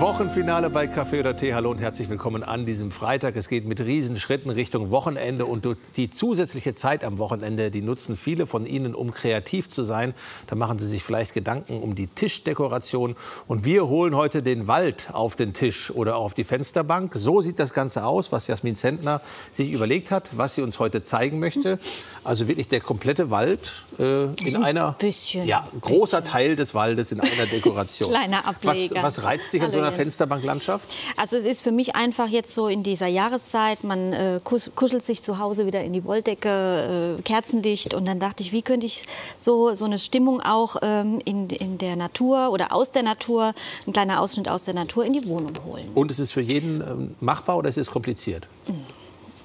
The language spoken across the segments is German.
Wochenfinale bei Kaffee oder Tee. Hallo und herzlich willkommen an diesem Freitag. Es geht mit Riesenschritten Richtung Wochenende und die zusätzliche Zeit am Wochenende, die nutzen viele von Ihnen, um kreativ zu sein. Da machen Sie sich vielleicht Gedanken um die Tischdekoration und wir holen heute den Wald auf den Tisch oder auf die Fensterbank. So sieht das Ganze aus, was Jasmin Zentner sich überlegt hat, was sie uns heute zeigen möchte. Also wirklich der komplette Wald äh, in ein einer, bisschen, ja, großer Teil des Waldes in einer Dekoration. Kleiner Was, Ableger. was reizt dich an so einer Jens. Fensterbanklandschaft? Also es ist für mich einfach jetzt so in dieser Jahreszeit, man äh, kus kuschelt sich zu Hause wieder in die Wolldecke, äh, kerzendicht und dann dachte ich, wie könnte ich so, so eine Stimmung auch ähm, in, in der Natur oder aus der Natur, ein kleiner Ausschnitt aus der Natur in die Wohnung holen. Und es ist für jeden ähm, machbar oder ist es kompliziert?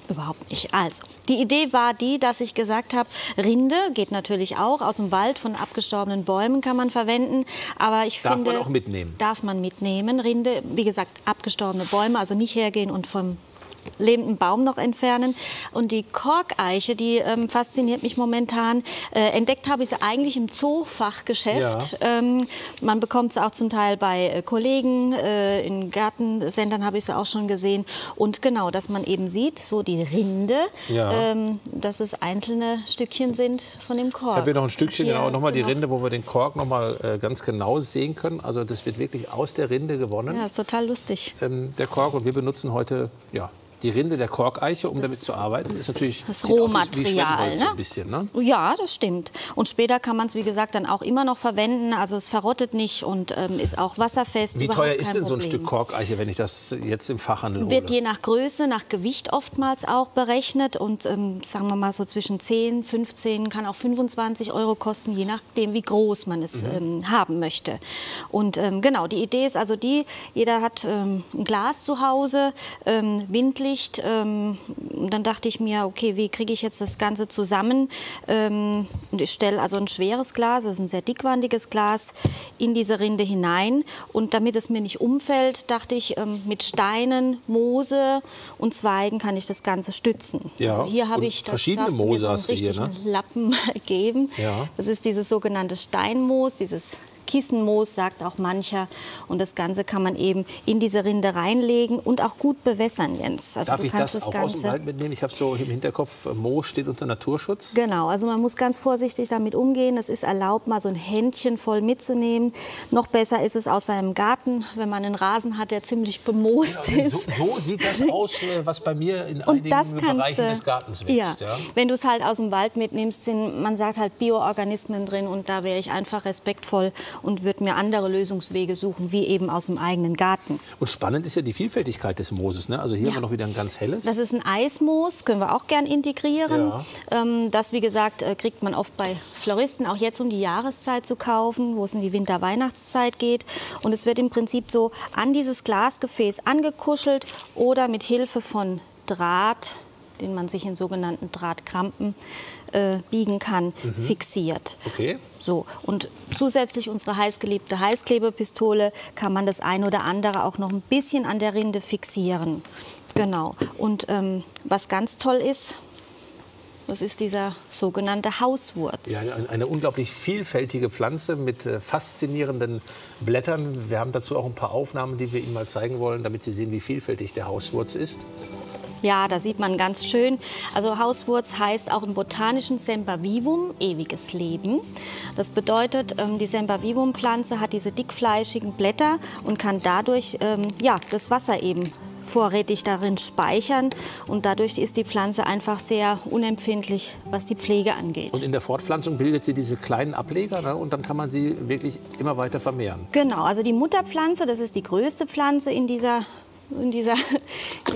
Überhaupt nicht. Also, die Idee war die, dass ich gesagt habe, Rinde geht natürlich auch. Aus dem Wald von abgestorbenen Bäumen kann man verwenden. Aber ich Darf finde, man auch mitnehmen? Darf man mitnehmen. Rinde, wie gesagt, abgestorbene Bäume, also nicht hergehen und vom lebenden Baum noch entfernen. Und die Korkeiche, die ähm, fasziniert mich momentan. Äh, entdeckt habe ich sie eigentlich im Zoofachgeschäft. Ähm, man bekommt sie auch zum Teil bei äh, Kollegen. Äh, in Gartensendern habe ich sie auch schon gesehen. Und genau, dass man eben sieht, so die Rinde, Ja. ähm, dass es einzelne Stückchen sind von dem Kork. Ich habe hier noch ein Stückchen, genau, nochmal die noch- Rinde, wo wir den Kork nochmal äh, ganz genau sehen können. Also das wird wirklich aus der Rinde gewonnen, Ja, ist total lustig. ähm, der Kork. Und wir benutzen heute ja, die Rinde der Korkeiche, um damit zu arbeiten. Ist natürlich Das Rohmaterial, so ne? ein bisschen, ne? Ja, das stimmt. Und später kann man es, wie gesagt, dann auch immer noch verwenden. Also es verrottet nicht und ähm, ist auch wasserfest. Wie teuer ist denn so ein Problem. Stück Korkeiche, wenn ich das jetzt im Fachhandel Wird hole? je nach Größe, nach Gewicht oftmals auch berechnet und ähm, sagen wir mal so zwischen 10, 15, kann auch 25 Euro kosten, je nachdem, wie groß man es ähm, haben möchte. Und ähm, genau, die Idee ist also die, jeder hat ähm, ein Glas zu Hause, ähm, Windlicht. Ähm, dann dachte ich mir, okay, wie kriege ich jetzt das Ganze zusammen? Ähm, ich stelle also ein schweres Glas, das ist ein sehr dickwandiges Glas, in diese Rinde hinein. Und damit es mir nicht umfällt, dachte ich, ähm, mit Steinen, Moose und Zweigen kann ich das Ganze stützen. Ja, also hier habe ich das verschiedene Moose so hast du hier, ne? Lappen geben. Ja. Das ist dieses sogenannte Steinmoos, dieses Kissenmoos, sagt auch mancher. Und das Ganze kann man eben in diese Rinde reinlegen und auch gut bewässern, Jens. Also Darf du ich kannst das auch aus dem Wald mitnehmen? Ich habe so im Hinterkopf, äh, Moos steht unter Naturschutz. Genau, also man muss ganz vorsichtig damit umgehen. Es ist erlaubt, mal so ein Händchen voll mitzunehmen. Noch besser ist es aus seinem Garten, wenn man einen Rasen hat, der ziemlich bemoost So, ist. so sieht das aus, äh, was bei mir in Und einigen das Bereichen des Gartens ja, wächst. Ja. wenn du es halt aus dem Wald mitnimmst, sind, man sagt halt Bioorganismen drin und da wäre ich einfach respektvoll und würde mir andere Lösungswege suchen, wie eben aus dem eigenen Garten. Und spannend ist ja die Vielfältigkeit des Mooses. Ne? Also hier Ja. haben wir noch wieder ein ganz helles. Das ist ein Eismoos, können wir auch gern integrieren. Ja. Ähm, das, wie gesagt, äh, kriegt man oft bei Floristen auch jetzt um die Jahreszeit zu kaufen, wo es in die Winter-Weihnachtszeit geht. Und es wird im Prinzip so an dieses Glasgefäß angekuschelt oder mit Hilfe von Draht, den man sich in sogenannten Drahtkrampen äh, biegen kann, fixiert. Okay. So, und zusätzlich unsere heißgeliebte Heißklebepistole kann man das ein oder andere auch noch ein bisschen an der Rinde fixieren. Genau. Und ähm, was ganz toll ist, das ist dieser sogenannte Hauswurz. Ja, eine- eine unglaublich vielfältige Pflanze mit äh, faszinierenden Blättern. Wir haben dazu auch ein paar Aufnahmen, die wir Ihnen mal zeigen wollen, damit Sie sehen, wie vielfältig der Hauswurz ist. Ja, da sieht man ganz schön. Also Hauswurz heißt auch im Botanischen Sempervivum, ewiges Leben. Das bedeutet, ähm, die Sempervivum-Pflanze hat diese dickfleischigen Blätter und kann dadurch ähm, ja, das Wasser eben vorrätig darin speichern. Und dadurch ist die Pflanze einfach sehr unempfindlich, was die Pflege angeht. Und in der Fortpflanzung bildet sie diese kleinen Ableger ne? und dann kann man sie wirklich immer weiter vermehren. Genau, also die Mutterpflanze, das ist die größte Pflanze in dieser in dieser,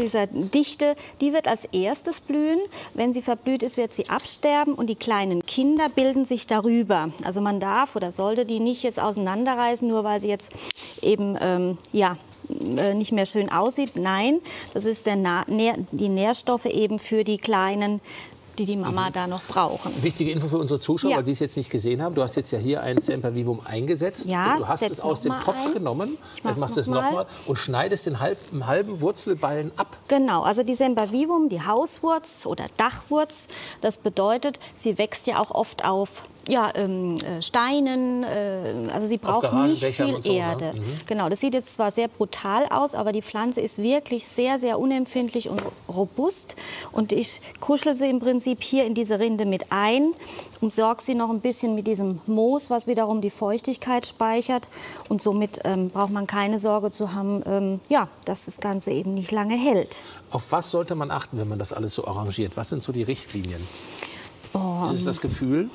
dieser Dichte, die wird als erstes blühen. Wenn sie verblüht ist, wird sie absterben und die kleinen Kinder bilden sich darüber. Also man darf oder sollte die nicht jetzt auseinanderreißen, nur weil sie jetzt eben ähm, ja, äh, nicht mehr schön aussieht. Nein, das ist Na Nähr die Nährstoffe eben für die kleinen die die Mama da noch brauchen. Wichtige Info für unsere Zuschauer, Ja. die es jetzt nicht gesehen haben. Du hast jetzt ja hier ein Sempervivum eingesetzt. Ja, du hast es aus dem Topf ein. genommen. Ich Jetzt mach's machst du es noch mal. nochmal und schneidest den halben, halben Wurzelballen ab. Genau, also die Sempervivum, die Hauswurz oder Dachwurz, das bedeutet, sie wächst ja auch oft auf ja, ähm, äh, Steinen. Äh, also sie braucht nicht viel so, ne? Erde. Ne? Mhm. Genau, das sieht jetzt zwar sehr brutal aus, aber die Pflanze ist wirklich sehr, sehr unempfindlich und robust. Und ich kuschel sie im Prinzip hier in diese Rinde mit ein und sorge sie noch ein bisschen mit diesem Moos, was wiederum die Feuchtigkeit speichert. Und somit ähm, braucht man keine Sorge zu haben, ähm, ja, dass das Ganze eben nicht lange hält. Auf was sollte man achten, wenn man das alles so arrangiert? Was sind so die Richtlinien? Oh, ist es das Gefühl?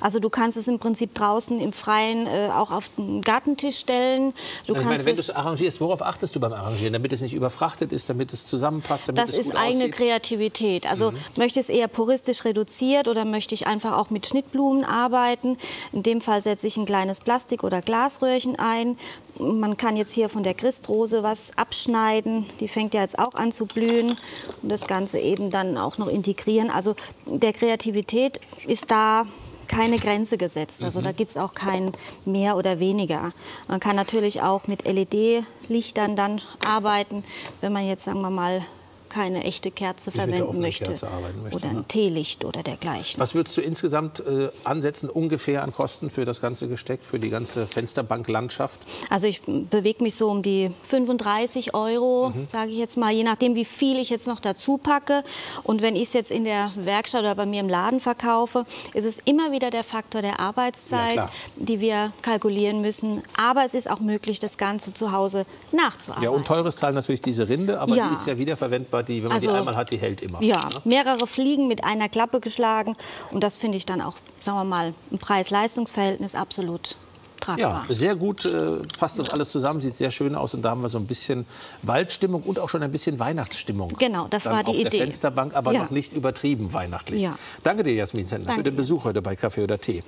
Also du kannst es im Prinzip draußen im Freien äh, auch auf den Gartentisch stellen. Du also meine, wenn du es arrangierst, worauf achtest du beim Arrangieren? Damit es nicht überfrachtet ist, damit es zusammenpasst, damit das es gut ist eigene aussieht? Kreativität. Also mhm. möchte ich es eher puristisch reduziert oder möchte ich einfach auch mit Schnittblumen arbeiten? In dem Fall setze ich ein kleines Plastik- oder Glasröhrchen ein. Man kann jetzt hier von der Christrose was abschneiden. Die fängt ja jetzt auch an zu blühen. Und das Ganze eben dann auch noch integrieren. Also der Kreativität ist da keine Grenze gesetzt. Also mhm. da gibt es auch kein mehr oder weniger. Man kann natürlich auch mit LED-Lichtern dann arbeiten, wenn man jetzt, sagen wir mal, keine echte Kerze verwenden möchte, Kerze möchte, oder ein? Teelicht oder dergleichen. Was würdest du insgesamt äh, ansetzen ungefähr an Kosten für das ganze Gesteck, für die ganze Fensterbanklandschaft? Also ich bewege mich so um die 35 Euro, mhm. sage ich jetzt mal, je nachdem, wie viel ich jetzt noch dazu packe. Und wenn ich es jetzt in der Werkstatt oder bei mir im Laden verkaufe, ist es immer wieder der Faktor der Arbeitszeit, ja, die wir kalkulieren müssen. Aber es ist auch möglich, das Ganze zu Hause nachzuarbeiten. Ja, und teures Teil natürlich diese Rinde, aber ja. die ist ja wiederverwendbar aber die, wenn man also, die einmal hat, die hält immer. Ja, ne? mehrere Fliegen mit einer Klappe geschlagen. Und das finde ich dann auch, sagen wir mal, im Preis-Leistungs-Verhältnis absolut tragbar. Ja, sehr gut äh, passt das alles zusammen, sieht sehr schön aus und da haben wir so ein bisschen Waldstimmung und auch schon ein bisschen Weihnachtsstimmung. Genau, das Dann war die auf Idee. der Fensterbank, aber ja. noch nicht übertrieben weihnachtlich. Ja. Danke dir, Jasmin Zentner, für den Besuch heute bei Kaffee oder Tee.